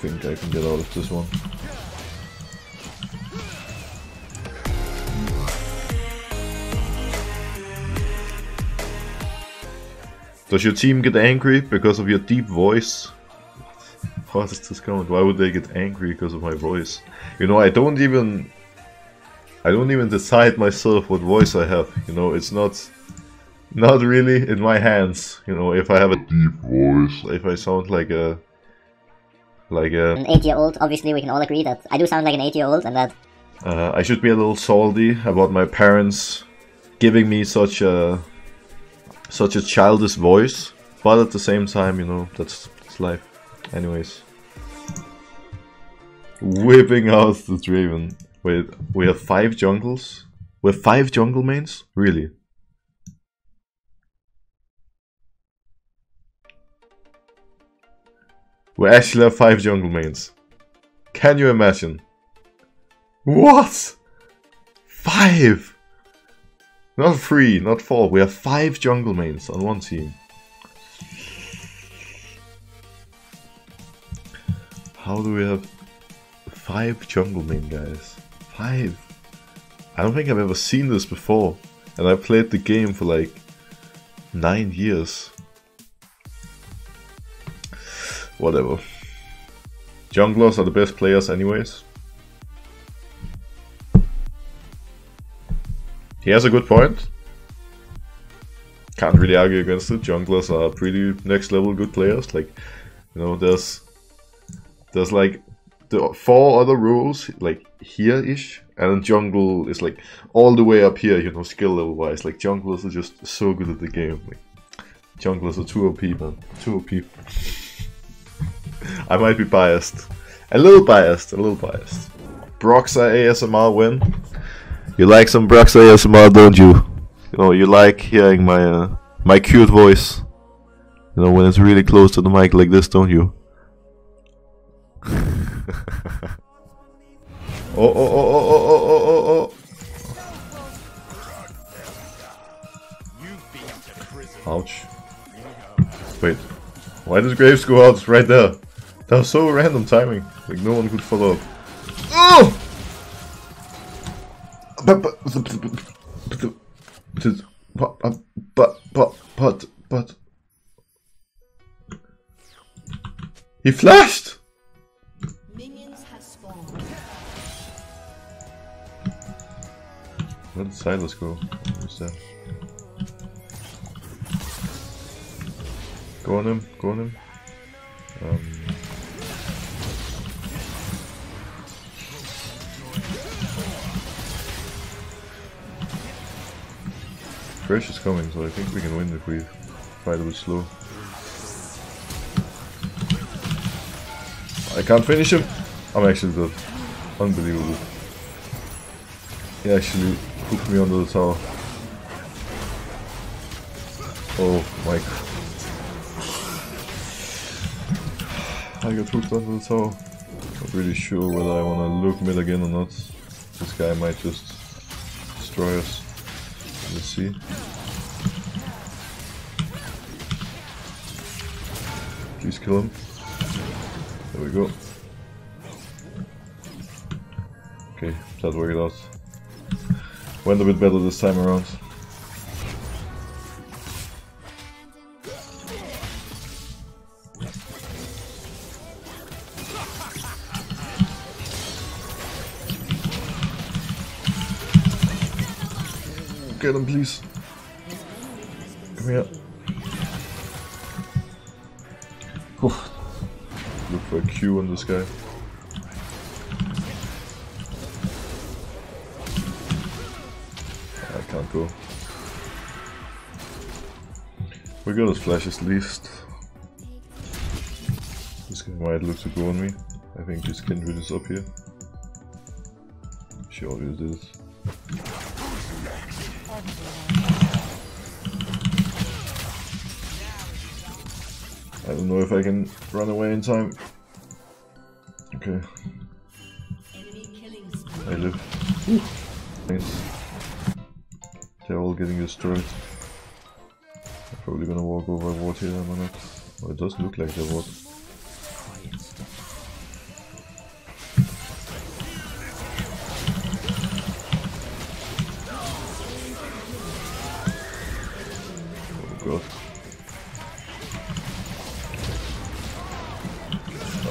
think I can get out of this one. Does your team get angry because of your deep voice? What is this comment? Why would they get angry because of my voice? You know, I don't even... I don't even decide myself what voice I have, you know, it's not... Not really in my hands, you know, if I have a deep voice, if I sound like a... Like a... An 8 year old, obviously we can all agree that I do sound like an 8 year old and that... Uh, I should be a little salty about my parents giving me such a such a childish voice, but at the same time, you know, that's, that's life. Anyways. Whipping out the Draven. Wait, we have five jungles? We have five jungle mains? Really? We actually have five jungle mains. Can you imagine? What? Five? Not three, not four. We have five jungle mains on one team. How do we have five jungle main guys? Five. I don't think I've ever seen this before. And I played the game for like nine years. Whatever. Junglers are the best players anyways. He has a good point. Can't really argue against it. Junglers are pretty next level good players. Like, you know, there's there's like the four other rules like here-ish, and jungle is like all the way up here. You know, skill level wise. Like junglers are just so good at the game. Like, junglers are too OP, man. Too OP. I might be biased. A little biased. A little biased. Broxah ASMR win. You like some Broxah ASMR, don't you? You know, you like hearing my uh, my cute voice. You know, when it's really close to the mic like this, don't you? oh, oh, oh, oh, oh, oh, oh, oh, oh. Ouch. Wait, why does Graves go out right there? That was so random timing. Like, no one could follow up. Oh! but but but but but but but he flashed. Minions have spawned. Where did Sylas go? Who's that? Go on him. Go on him. Um. Thresh is coming, so I think we can win if we fight a bit slow. I can't finish him! I'm actually dead. Unbelievable. He actually hooked me under the tower. Oh my. I got hooked under the tower. Not really sure whether I wanna look mid again or not. This guy might just destroy us. Let's see. Please kill him. There we go. Okay, that worked out. Went a bit better this time around. Get him, please. Come here. Oof. Look for a Q on this guy. I can't go. We got his flashes at least. This guy might look to go on me. I think his kindred is up here. She always did. I don't know if I can run away in time. Okay. I live. Nice. They're all getting destroyed. I'm probably gonna walk over ward here, am I not? Oh, it does look like they walk.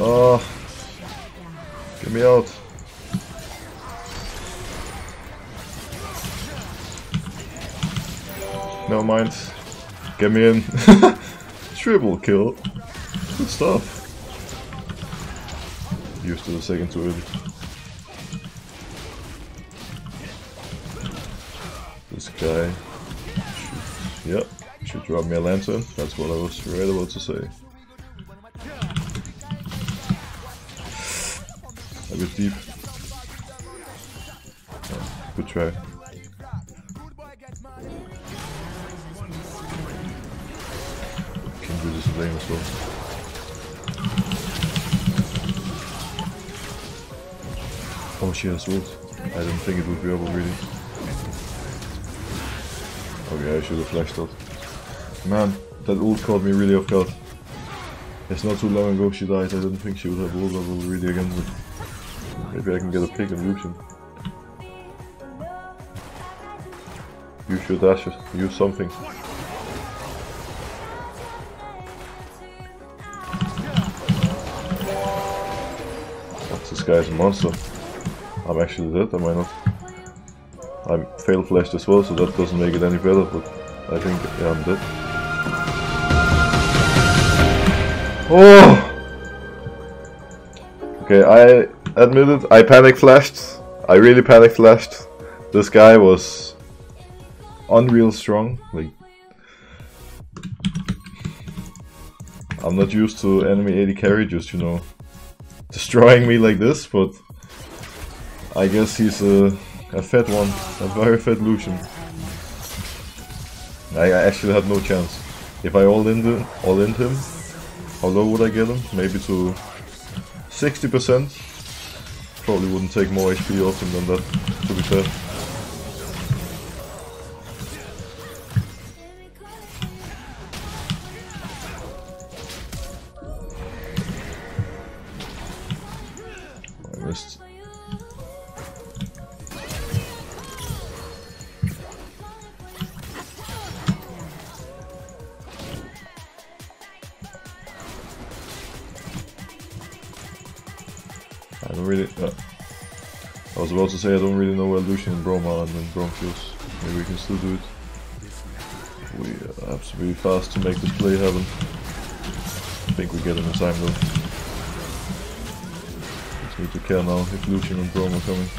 Oh, get me out. Never mind. Get me in. Triple kill. Good stuff. Used to the second too early. This guy. Should, yep. Should drop me a lantern. That's what I was right about to say. Deep. Yeah, good try. Can do this lane as well. Oh, she has ult. I didn't think it would be able really. Okay, I should have flashed that. Man, that ult caught me really off guard. It's not too long ago she died, I didn't think she would have ult level really again, but maybe I can get a pick on Lucian. You should it, use something. What's This guy's monster. I'm actually dead, am I not? I'm fail flashed as well, so that doesn't make it any better, but I think yeah, I'm dead. Oh! Okay, I admit it, I panic flashed. I really panic flashed. This guy was unreal strong. Like I'm not used to enemy AD carry just, you know, destroying me like this, but I guess he's a, a fat one, a very fat Lucian. I, I actually had no chance. If I all into all into him, how low would I get him? Maybe to 60%. Probably wouldn't take more HP off him than that, to be fair. I don't. Uh, I was about to say I don't really know where Lucian and Braum are and then kills. Maybe we can still do it. We have to be fast to make this play happen. I think we get him in time though. Just need to care now if Lucian and Braum are coming.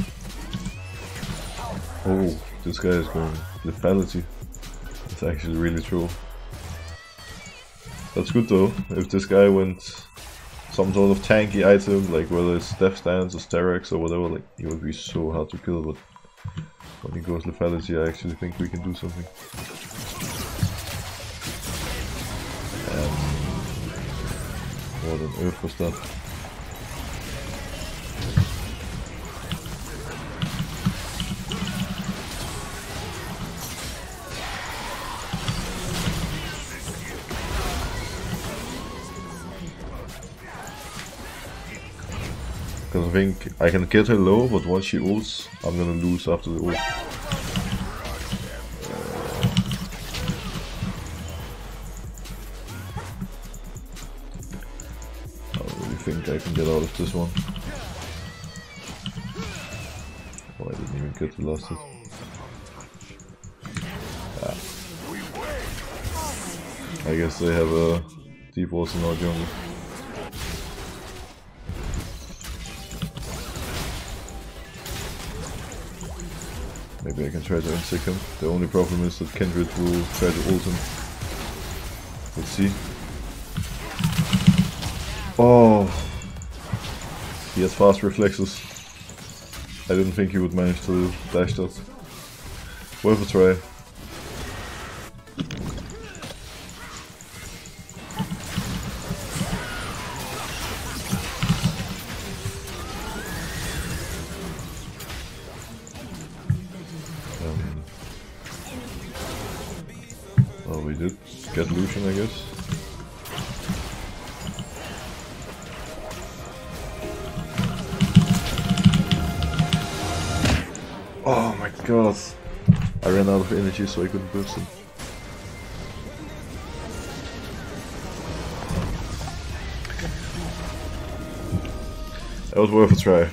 Oh, this guy is going lethality. It's actually really true. That's good though. If this guy went some sort of tanky item, like whether it's Death's Dance or Sterak's or whatever, like it would be so hard to kill, but when he goes lethality I actually think we can do something. And what on earth was that? I think I can get her low, but once she ults, I'm gonna lose after the ult. I don't really think I can get out of this one. Oh, I didn't even get the last hit. Ah. I guess they have a deep walls in our jungle. Maybe I can try to Insec him. The only problem is that Kindred will try to ult him. Let's see. Oh! He has fast reflexes. I didn't think he would manage to dash that. Worth a try. Well, we did get Lucian, I guess. Oh my god! I ran out of energy so I couldn't burst him. That was worth a try.